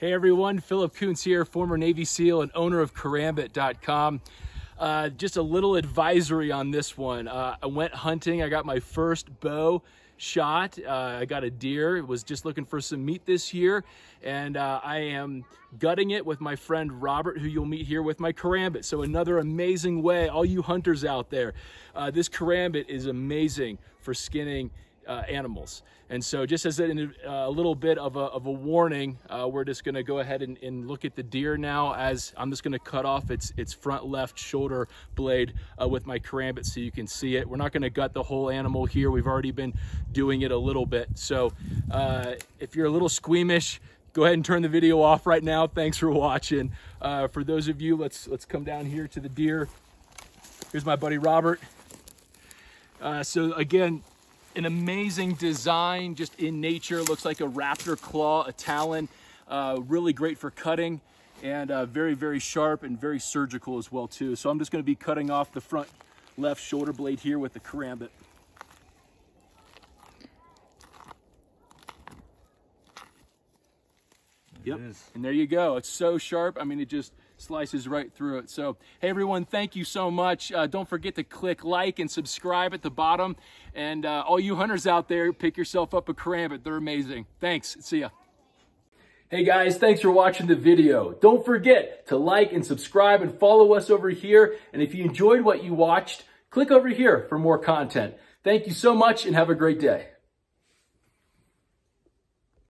Hey everyone, Phillip Koontz here, former Navy SEAL and owner of Karambit.com. Uh, just a little advisory on this one. Uh, I went hunting, I got my first bow shot. Uh, I got a deer, It was just looking for some meat this year, and uh, I am gutting it with my friend Robert, who you'll meet here with my karambit. So another amazing way, all you hunters out there, uh, this karambit is amazing for skinning uh, animals. And so just as a, uh, a little bit of a, of a warning, uh, we're just gonna go ahead and, and, look at the deer now as I'm just gonna cut off its, its front left shoulder blade uh, with my karambit so you can see it. We're not gonna gut the whole animal here. We've already been doing it a little bit. So uh, if you're a little squeamish, go ahead and turn the video off right now. Thanks for watching. Uh, for those of you, let's, let's come down here to the deer. Here's my buddy Robert. so again, an amazing design just in nature. Looks like a raptor claw, a talon. Uh, really great for cutting and uh, very, very sharp and very surgical as well too. So I'm just gonna be cutting off the front left shoulder blade here with the karambit. Yep, and there you go. It's so sharp. I mean, it just slices right through it. So, hey everyone, thank you so much. Uh, don't forget to click like and subscribe at the bottom. And uh, all you hunters out there, pick yourself up a karambit. They're amazing. Thanks. See ya. Hey guys, thanks for watching the video. Don't forget to like and subscribe and follow us over here. And if you enjoyed what you watched, click over here for more content. Thank you so much and have a great day.